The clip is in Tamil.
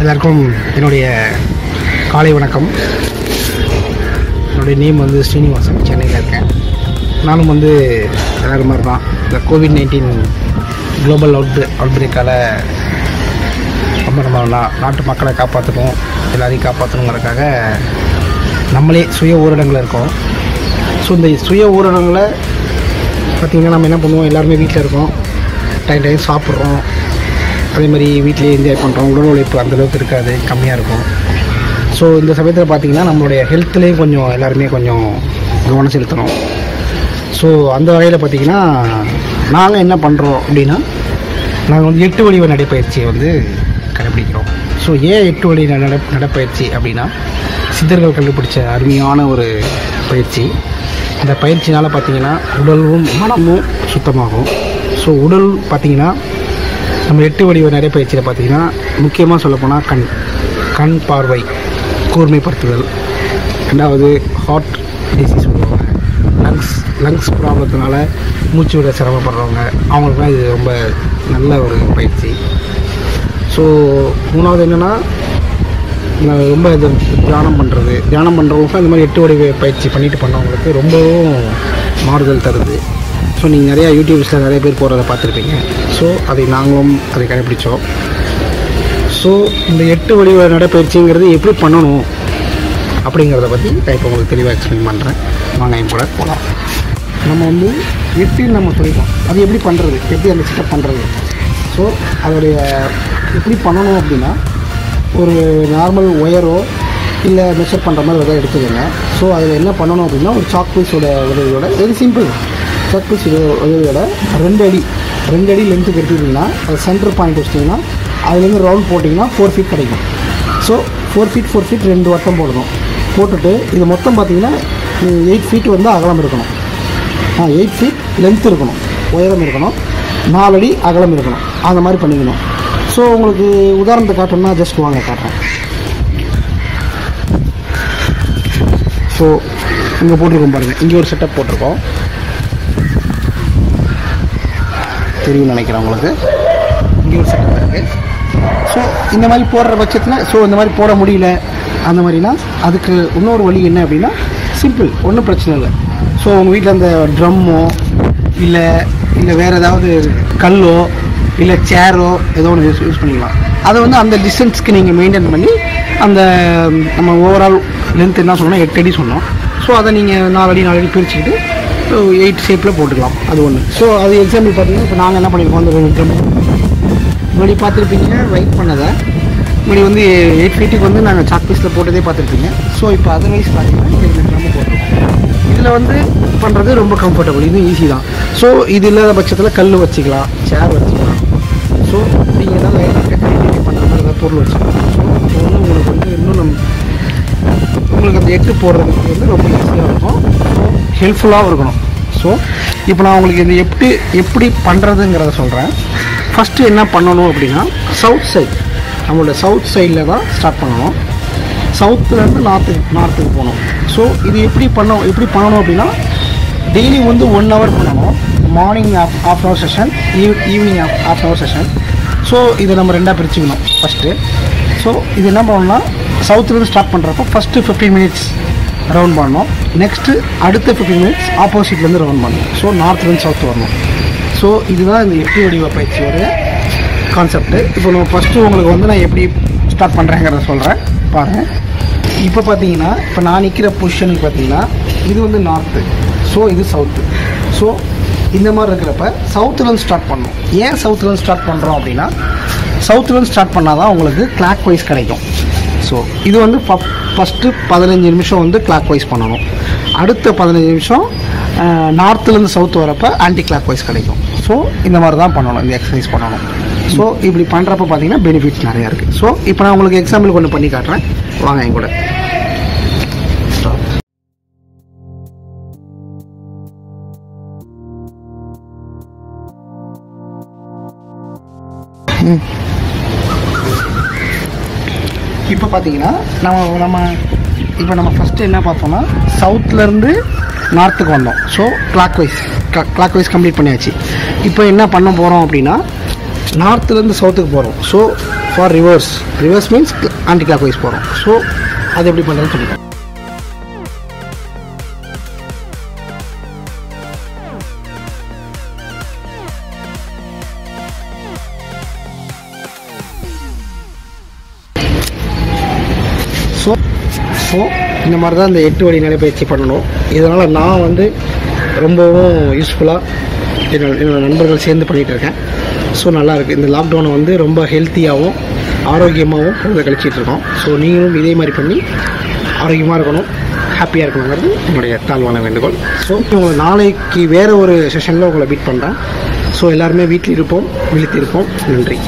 எல்லாருக்கும் என்னுடைய காலை வணக்கம். என்னுடைய நேம் வந்து ஸ்ரீனிவாசன் சென்னையில் இருக்கேன். நானும் வந்து எல்லோரும் மாதிரி தான். இந்த கோவிட் நைன்டீன் குளோபல் அவுட் அவுட் பிரேக்கால் ரொம்ப நம்ம நாட்டு மக்களை காப்பாற்றணும் எல்லாரையும் காப்பாற்றணுங்கிறதுக்காக நம்மளே சுய ஊரடங்கில் இருக்கோம். ஸோ இந்த சுய ஊரடங்கில் பார்த்திங்கன்னா நம்ம என்ன பண்ணுவோம்? எல்லாருமே வீட்டில் இருக்கோம். டைம் டைம் சாப்பிட்றோம். அதே மாதிரி வீட்டிலேயே என்ஜாய் பண்ணுறோம் உடல் உழைப்பு அந்தளவுக்கு இருக்காது. கம்மியாக இருக்கும். ஸோ இந்த சமயத்தில் பார்த்திங்கன்னா நம்மளுடைய ஹெல்த்லேயும் கொஞ்சம் எல்லாருமே கொஞ்சம் கவனம் செலுத்தணும். ஸோ அந்த வகையில் பார்த்திங்கன்னா நாங்கள் என்ன பண்ணுறோம் அப்படின்னா நாங்கள் வந்து எட்டு வடிவ நடைப்பயிற்சியை வந்து கடைப்பிடிக்கிறோம் ஸோ ஏன் எட்டு வழி நட நடைப்பயிற்சி அப்படின்னா சித்தர்கள் கண்டுபிடிச்ச அருமையான ஒரு பயிற்சி. இந்த பயிற்சினால் பார்த்திங்கன்னா உடலும் மனமும் சுத்தமாகும். ஸோ உடல் பார்த்திங்கன்னா நம்ம எட்டு வடிவ நடைப்பயிற்சியில் பார்த்தீங்கன்னா முக்கியமாக சொல்லப்போனால் கண் கண் பார்வை கூர்மைப்படுத்துதல் ரெண்டாவது ஹார்ட் டிசீஸ் சொல்லுவாங்க லங்ஸ் லங்ஸ் ப்ராப்ளத்தினால மூச்சு விட சிரமப்படுறவங்க அவங்களுக்குலாம் இது ரொம்ப நல்ல ஒரு பயிற்சி. ஸோ மூணாவது என்னென்னா நான் ரொம்ப இது தியானம் பண்ணுறது தியானம் பண்ணுறவங்களுக்கு இந்த மாதிரி எட்டு வடிவ பயிற்சி பண்ணிட்டு பண்ணவங்களுக்கு ரொம்பவும் மாறுதல் தருது. ஸோ நீங்கள் நிறையா யூடியூப்ஸில் நிறைய பேர் போகிறத பார்த்துருப்பீங்க. ஸோ அதை நாங்களும் அதை கடைப்பிடிச்சோம். ஸோ இந்த எட்டு வழி நடைப்பயிற்சிங்கிறது எப்படி பண்ணணும் அப்படிங்கிறத பற்றி நான் இப்போ உங்களுக்கு தெளிவாக எக்ஸ்பிளைன் பண்ணுறேன் வாங்க என் கூட போகலாம் நம்ம வந்து எட்டுன்னு நம்ம சொல்லிட்டோம். அது எப்படி பண்ணுறது எப்படி அந்த செட்டப் பண்ணுறது ஸோ அதோடைய எப்படி பண்ணணும் அப்படின்னா ஒரு நார்மல் ஒயரோ இல்லை மெஷர் பண்ணுற மாதிரி எதாவது எடுத்துக்கோங்க. ஸோ அதில் என்ன பண்ணணும் அப்படின்னா ஒரு சாக் பீஸோட உதவியோட வெரி சிம்பிள் சாக் பீஸ் உதவியோட ரெண்டு அடி ரெண்டு அடி லென்த்து எடுத்துக்கிட்டிங்கன்னா அது சென்டர் பாயிண்ட் வச்சிட்டிங்கன்னா அதுலேருந்து ரவுண்ட் போட்டிங்கன்னா ஃபோர் ஃபீட் கிடைக்கும். So four feet four feet ரெண்டு வட்டம் போடணும். போட்டுட்டு இது மொத்தம் பார்த்தீங்கன்னா எயிட் ஃபீட் வந்து அகலம் இருக்கணும். ஆ எயிட் ஃபீட் லென்த் இருக்கணும். உயரம் இருக்கணும். நாலு அடி அகலம் இருக்கணும். அந்த மாதிரி பண்ணிக்கணும். ஸோ உங்களுக்கு உதாரணத்தை காட்டணும்னா ஜஸ்ட் வாங்க காட்டுறேன். ஸோ இங்கே போட்டிருக்கோம் பாருங்கள் இங்கே ஒரு செட்டப் போட்டிருக்கோம். தெரியும் நினைக்கிறேன் உங்களுக்கு. இங்கே ஒரு செட்டப் இருக்குது ஸோ இந்த மாதிரி போடுற பட்சத்தில் ஸோ இந்த மாதிரி போட முடியல அந்த மாதிரினா அதுக்கு இன்னொரு வழி என்ன அப்படின்னா சிம்பிள் ஒன்றும் பிரச்சனை இல்லை. ஸோ உங்கள் வீட்டில் அந்த ட்ரம்மோ இல்லை இல்லை வேறு ஏதாவது கல்லோ இல்லை சேரோ ஏதோ ஒன்று யூஸ் யூஸ் பண்ணிக்கலாம். அதை வந்து அந்த டிஸ்டன்ஸ்க்கு நீங்கள் மெயின்டைன் பண்ணி அந்த நம்ம ஓவரால் லென்த் என்ன சொன்னோம் எட்டு அடி சொன்னோம். ஸோ அதை நீங்கள் நாலு அடி நாலு அடி பிரிச்சுக்கிட்டு எயிட் ஷேப்பில் போட்டுக்கலாம். அது ஒன்று ஸோ அது எக்ஸாம்பிள் பார்த்தீங்கன்னா இப்போ நாங்கள் என்ன பண்ணியிருக்கோம் அந்த முன்னாடி பார்த்துருப்பீங்க வெயிட் பண்ணதை. முன்னாடி வந்து எயிட் ஃபீட்டுக்கு வந்து நாங்கள் சாக் பீஸில் போட்டதே பார்த்துருப்பீங்க. ஸோ இப்போ அதர்வைஸ் பார்த்தீங்கன்னா இந்த ரெண்டு போட்டுருக்கோம் இதில் வந்து பண்ணுறது ரொம்ப கம்ஃபர்டபுள் இது ஈஸி தான். ஸோ இது இல்லாத பட்சத்தில் கல் வச்சுக்கலாம் சேர் வச்சுக்கலாம். ஸோ நீங்கள் தான் லைட்டாக கை பண்ணுற மாதிரி ஏதாவது பொருள் வச்சுக்கலாம். ஸோ வந்து உங்களுக்கு வந்து இன்னும் நம் உங்களுக்கு அந்த எட்டு போடுறதுக்கு வந்து ரொம்ப ஈஸியாக இருக்கும். ஹெல்ப்ஃபுல்லாகவும் இருக்கணும். ஸோ இப்போ நான் உங்களுக்கு இது எப்படி எப்படி பண்ணுறதுங்கிறத சொல்கிறேன் ஃபஸ்ட்டு என்ன பண்ணணும் அப்படின்னா சவுத் சைட் நம்மளோட சவுத் சைடில் தான் ஸ்டார்ட் பண்ணணும். சவுத்துலேருந்து நார்த்துக்கு நார்த்துக்கு போகணும். ஸோ இது எப்படி பண்ணோம் எப்படி பண்ணணும் அப்படின்னா டெய்லி வந்து ஒன் ஹவர் பண்ணணும். Morning half half hour session eve evening half half hour session so இதை நம்ம ரெண்டாக பிரிச்சுக்கணும் ஃபஸ்ட்டு ஸோ இது என்ன பண்ணணும்னா சவுத்துலேருந்து ஸ்டார்ட் பண்ணுறப்போ ஃபஸ்ட்டு ஃபிஃப்டீன் மினிட்ஸ் ரவுண்ட் பண்ணணும் நெக்ஸ்ட்டு அடுத்த ஃபிஃப்டீன் மினிட்ஸ் ஆப்போசிட்லேருந்து ரவுண்ட் பண்ணணும் ஸோ நார்த்லேருந்து சவுத் வரணும். ஸோ இதுதான் இந்த எட்டு வடிவ பயிற்சியோட கான்செப்ட்டு இப்போ நம்ம ஃபஸ்ட்டு உங்களுக்கு வந்து நான் எப்படி ஸ்டார்ட் பண்ணுறேங்கிறத சொல்கிறேன் பாருங்கள் இப்போ பார்த்தீங்கன்னா இப்போ நான் நிற்கிற பொசிஷனுக்கு பார்த்தீங்கன்னா இது வந்து நார்த்து ஸோ இது சவுத்து ஸோ இந்த மாதிரி இருக்கிறப்ப சவுத்துலேருந்து ஸ்டார்ட் பண்ணணும். ஏன் சவுத்துலேருந்து ஸ்டார்ட் பண்ணுறோம் அப்படின்னா சவுத்துலேருந்து ஸ்டார்ட் பண்ணால் தான் உங்களுக்கு கிளாக் வைஸ் கிடைக்கும். ஸோ இது வந்து ஃபஸ்ட்டு பதினஞ்சு நிமிஷம் வந்து கிளாக் வைஸ் பண்ணணும். அடுத்த பதினஞ்சு நிமிஷம் நார்த்துலேருந்து சவுத் வரப்போ ஆன்டி கிளாக் வைஸ் கிடைக்கும். ஸோ இந்த மாதிரி தான் பண்ணணும் இந்த எக்ஸசைஸ் பண்ணணும். ஸோ இப்படி பண்ணுறப்ப பார்த்தீங்கன்னா பெனிஃபிட்ஸ் நிறையா இருக்குது ஸோ இப்போ நான் உங்களுக்கு எக்ஸாம்பிள் கொண்டு பண்ணி காட்டுறேன். வாங்க என் கூட. இப்போ பார்த்தீங்கன்னா நம்ம நம்ம இப்போ நம்ம ஃபஸ்ட்டு என்ன பார்த்தோம்னா சவுத்துலேருந்து நார்த்துக்கு வந்தோம். So clockwise clockwise complete பண்ணியாச்சு. இப்போ என்ன பண்ண போகிறோம் அப்படின்னா நார்த்துலேருந்து சவுத்துக்கு போகிறோம் so for reverse reverse means anticlockwise போகிறோம் ஸோ அது எப்படி பண்ணுறதுன்னு சொல்லிட்டேன் ஸோ ஸோ இந்த மாதிரி தான் இந்த எட்டு வழி நடைப்பயிற்சி பண்ணணும். இதனால் நான் வந்து ரொம்பவும் யூஸ்ஃபுல்லாக என்னோட என்னோடய நண்பர்கள் சேர்ந்து பண்ணிகிட்டு இருக்கேன். ஸோ நல்லா இருக்குது இந்த லாக்டவுனை வந்து ரொம்ப ஹெல்த்தியாகவும் ஆரோக்கியமாகவும் இதை கழிச்சிட்ருக்கோம் ஸோ நீங்களும் இதே மாதிரி பண்ணி ஆரோக்கியமாக இருக்கணும் ஹாப்பியாக இருக்கணுங்கிறது என்னுடைய தாழ்வான வேண்டுகோள். ஸோ உங்களை நாளைக்கு வேறு ஒரு செஷனில் உங்களை மீட் பண்ணுறேன் ஸோ எல்லாருமே வீட்டில் இருப்போம் விழித்திருப்போம். நன்றி.